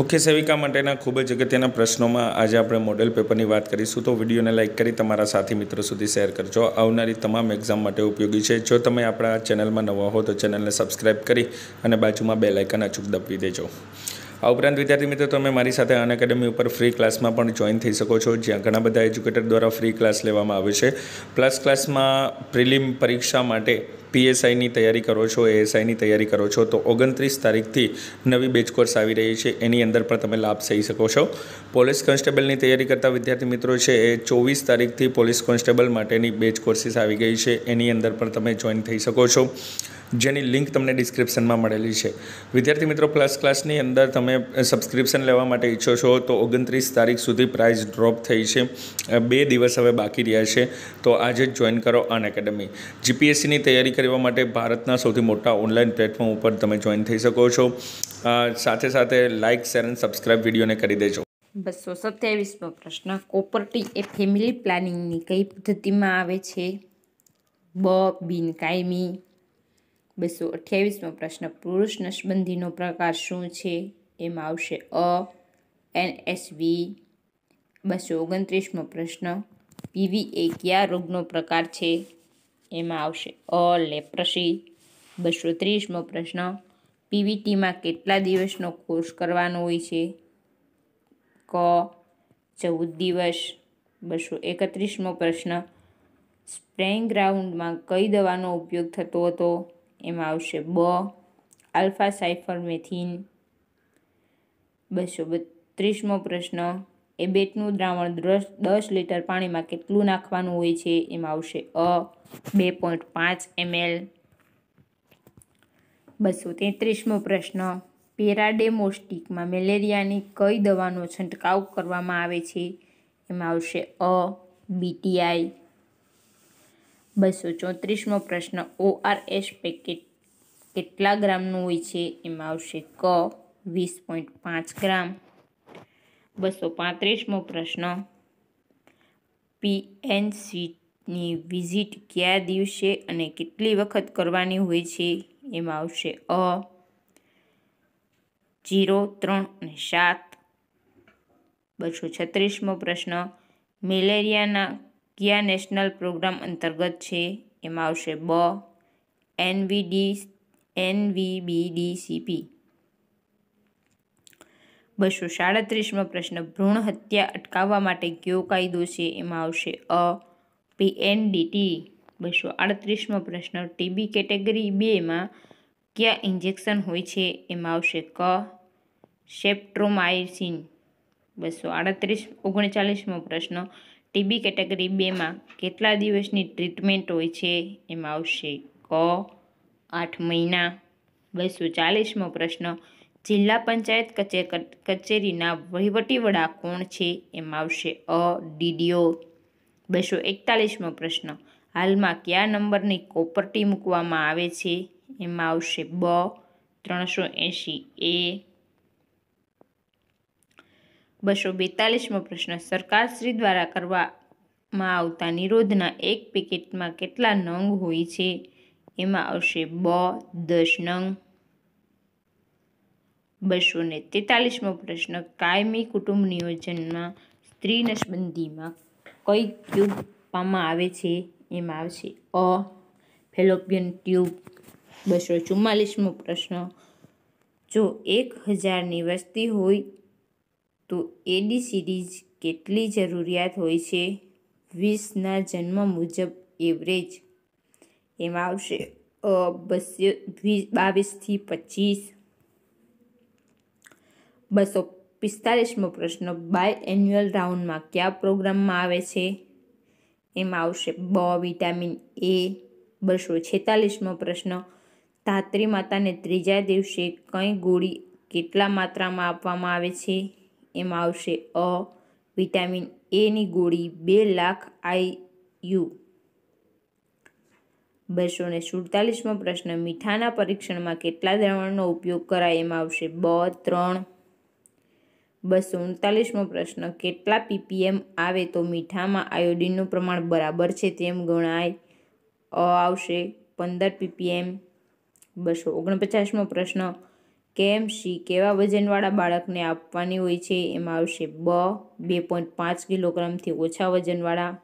મુખ્ય સેવિકા માટેના ખૂબ જ અગત્યના પ્રશ્નોમાં આજે આપણે મોડેલ પેપરની વાત કરીશું. તો વિડીયોને લાઇક કરી તમારા સાથી મિત્રો સુધી શેર કરજો. આવનારી તમામ એક્ઝામ માટે ઉપયોગી છે. જો તમે આપણા ચેનલમાં નવા હો તો ચેનલને સબસ્ક્રાઇબ કરી અને બાજુમાં બે લાઇકન અચૂક દબાવી દેજો. આ ઉપરાંત વિદ્યાર્થી મિત્રો, તમે મારી સાથે અન એકેડમી ઉપર ફ્રી ક્લાસમાં પણ જોઈન થઈ શકો છો, જ્યાં ઘણા બધા એજ્યુકેટર દ્વારા ફ્રી ક્લાસ લેવામાં આવે છે. પ્લસ ક્લાસમાં પ્રિલિમ પરીક્ષા માટે પીએસઆઈની તૈયારી કરો છો, એએસઆઈની તૈયારી કરો છો, તો ઓગણત્રીસ તારીખથી નવી બેચ કોર્સ આવી રહી છે, એની અંદર પણ તમે લાભ થઈ શકો છો. પોલીસ કોન્સ્ટેબલની તૈયારી કરતા વિદ્યાર્થી મિત્રો છે, એ ચોવીસ તારીખથી પોલીસ કોન્સ્ટેબલ માટેની બેચ કોર્સીસ આવી ગઈ છે, એની અંદર પણ તમે જોઈન થઈ શકો છો. જેની લિંક તમને ડિસ્ક્રિપ્શનમાં મળેલી છે. વિદ્યાર્થી મિત્રો, પ્લસ ક્લાસની અંદર તમે સબસ્ક્રિપ્શન લેવા માટે ઈચ્છો છો, તો ઓગણત્રીસ તારીખ સુધી પ્રાઇસ ડ્રોપ થઈ છે. બે દિવસ હવે બાકી રહ્યા છે, તો આજે જ જોઈન કરો અન એકેડમી. જીપીએસસીની તૈયારી કરવા માટે ભારતના સૌથી મોટા ઓનલાઈન પ્લેટફોર્મ ઉપર તમે જોઈન થઈ શકો છો. સાથે સાથે લાઇક શેર અને સબસ્ક્રાઇબ વિડીયોને કરી દેજો. બસો સત્યાવીસમો પ્રશ્ન. કોપર્ટી એ ફેમિલી પ્લાનિંગની કઈ પદ્ધતિમાં આવે છે? બ બિનકાયમી બસો અઠ્યાવીસમો પ્રશ્ન. પુરુષ નસબંધીનો પ્રકાર શું છે? એમાં આવશે અ, એન, એસ, વી. બસો ઓગણત્રીસમો પ્રશ્ન. પીવી એ કયા રોગનો પ્રકાર છે? એમાં આવશે. અ લેપ્રસી બસો ત્રીસમો પ્રશ્ન. પીવીટીમાં કેટલા દિવસનો કોર્સ કરવાનો હોય છે? ક, ચૌદ દિવસ. બસો એકત્રીસમો પ્રશ્ન. સ્પ્રેઇંગ ગ્રાઉન્ડમાં કઈ દવાનો ઉપયોગ થતો હતો? એમાં આવશે બ, આલ્ફા સાઇફર મેથિન. બસો બત્રીસમો પ્રશ્ન. એ બેટનું દ્રાવણ દસ દસ લીટર પાણીમાં કેટલું નાખવાનું હોય છે એમાં આવશે અ, બે પોઈન્ટ પાંચ એમએલ. બસો તેત્રીસમો પ્રશ્ન. પેરાડેમોસ્ટિકમાં મેલેરિયાની કઈ દવાનો છંટકાવ કરવામાં આવે છે? એમાં આવશે અ બીટીઆઈ બસો ચોત્રીસમો પ્રશ્ન. ઓઆરએસ પેકેટ કેટલા ગ્રામનું હોય છે? એમાં આવશે ક, વીસ પોઈન્ટ પાંચ ગ્રામ. બસો પાંત્રીસમો પ્રશ્ન. પીએનસીની વિઝિટ કયા દિવસે અને કેટલી વખત કરવાની હોય છે? એમાં આવશે અ જીરો ત્રણ અને સાત. બસો છત્રીસમો પ્રશ્ન, મેલેરિયાના કયા નેશનલ પ્રોગ્રામ અંતર્ગત છે? એમાં આવશે બ એનવીડી એનવીબીડીસીપી બસો સાડત્રીસમો પ્રશ્ન, ભ્રૂણ હત્યા અટકાવવા માટે કયો કાયદો છે? એમાં આવશે અ પીએનડીટી બસો આડત્રીસમો પ્રશ્ન ટીબી કેટેગરી બેમાં કયા ઇન્જેક્શન હોય છે? એમાં આવશે ક સેપ્ટ્રોમાઇસિન બસો આડત્રીસ, ઓગણચાલીસમો પ્રશ્ન ટીબી કેટેગરી બેમાં કેટલા દિવસની ટ્રીટમેન્ટ હોય છે? એમાં આવશે ક, આઠ મહિના. બસો ચાલીસમો પ્રશ્ન જિલ્લા પંચાયત કચેરીના વહીવટી વડા કોણ છે એમાં આવશે? અ ડીડીઓ બસો એકતાલીસમો પ્રશ્ન. હાલમાં કયા નંબરની કોપર્ટી મૂકવામાં આવે છે એમાં આવશે? બ, ત્રણસો એંશી. એ. બસો બેતાલીસમો પ્રશ્ન. સરકારશ્રી દ્વારા કરવામાં આવતા નિરોધના એક પેકેટમાં કેટલા નંગ હોય છે? એમાં આવશે બ, દસ નંગ. બસો ને તેતાલીસમો પ્રશ્ન. કાયમી કુટુંબ નિયોજનમાં સ્ત્રી નસબંધીમાં કઈ ટ્યુબ આપવામાં આવે છે? એમાં આવશે. અ. Fallopian tube. બસો ચુમ્માલીસમો પ્રશ્ન. જો એક હજારની વસ્તી હોય તો એડી સિરીઝ કેટલી જરૂરિયાત હોય છે? વીસના જન્મ મુજબ એવરેજ. એમાં આવશે. અ. બસો બાવીસથી પચીસ. બસો પિસ્તાલીસમો પ્રશ્ન બાય એન્યુઅલ રાઉન્ડમાં કયા પ્રોગ્રામમાં આવે છે? એમાં આવશે બ વિટામિન એ બસો છેતાલીસમો પ્રશ્ન. ધાત્રી માતાને ત્રીજા દિવસે કઈ ગોળી કેટલા માત્રામાં આપવામાં આવે છે? એમાં આવશે અ વિટામિન એની ગોળી બે લાખ આઈયુ બસો ને સુડતાલીસમો પ્રશ્ન મીઠાના પરીક્ષણમાં કેટલા દ્રાવણનો ઉપયોગ કરાય? એમાં આવશે બ, ત્રણ બસો ઉનતાલીસમો પ્રશ્ન. કેટલા પીપીએમ આવે તો મીઠામાં આયોડિનનું પ્રમાણ બરાબર છે તેમ ગણાય? અ આવશે પંદર પીપીએમ. બસો ઓગણપચાસમો પ્રશ્ન. કેએમસી કેવા વજનવાળા બાળકને આપવાની હોય છે? એમાં આવશે બ, બે પોઈન્ટ પાંચ કિલોગ્રામથી ઓછા વજનવાળા.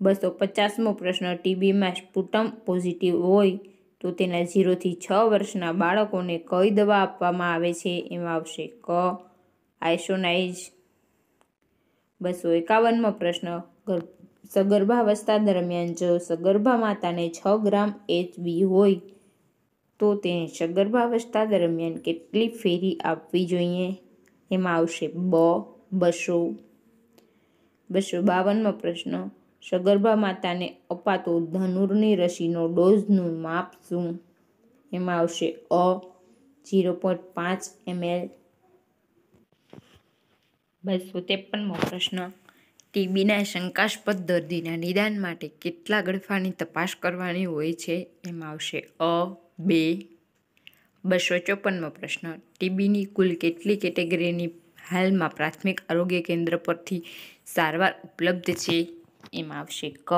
બસો પચાસમો પ્રશ્ન. ટીબીમાં સ્પુટમ પોઝિટિવ હોય તો તેના ઝીરોથી છ વર્ષના બાળકોને કઈ દવા આપવામાં આવે છે, એમાં આવશે. ક. આઇસોનાઇઝ બસો એકાવનમો પ્રશ્ન. સગર્ભાવસ્થા દરમિયાન જો સગર્ભા માતાને છ ગ્રામ એચબી હોય, તો તેને સગર્ભાવસ્થા દરમિયાન કેટલી ફેરી આપવી જોઈએ? એમાં આવશે. બ, બસો. બસો બાવનમો પ્રશ્ન. સગર્ભા માતાને અપાતો ધનુરની રસીનો ડોઝનું માપ શું? એમાં આવશે અ, ઝીરો પોઈન્ટ પાંચ એમએલ. બસો ત્રેપનમો પ્રશ્ન. ટીબીના શંકાસ્પદ દર્દીના નિદાન માટે કેટલા ગળફાની તપાસ કરવાની હોય છે? એમાં આવશે અ, બે. બસો ચોપનમો પ્રશ્ન. ટીબીની કુલ કેટલી કેટેગરીની હાલમાં પ્રાથમિક આરોગ્ય કેન્દ્ર પરથી સારવાર ઉપલબ્ધ છે? એમાં આવશે ક,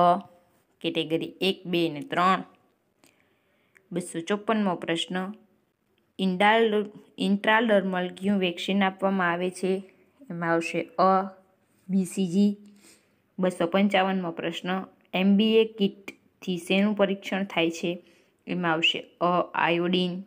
કેટેગરી એક, બે ને ત્રણ. બસો ચોપનમો પ્રશ્ન. ઇન્ડાલ ઇન્ટ્રાડર્મલ ક્યુ વેક્સિન આપવામાં આવે છે? એમાં આવશે અ બીસીજી બસો પંચાવનમો પ્રશ્ન. એમબીએ કિટથી શેનું પરીક્ષણ થાય છે? એમાં આવશે અ, આયોડીન.